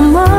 summer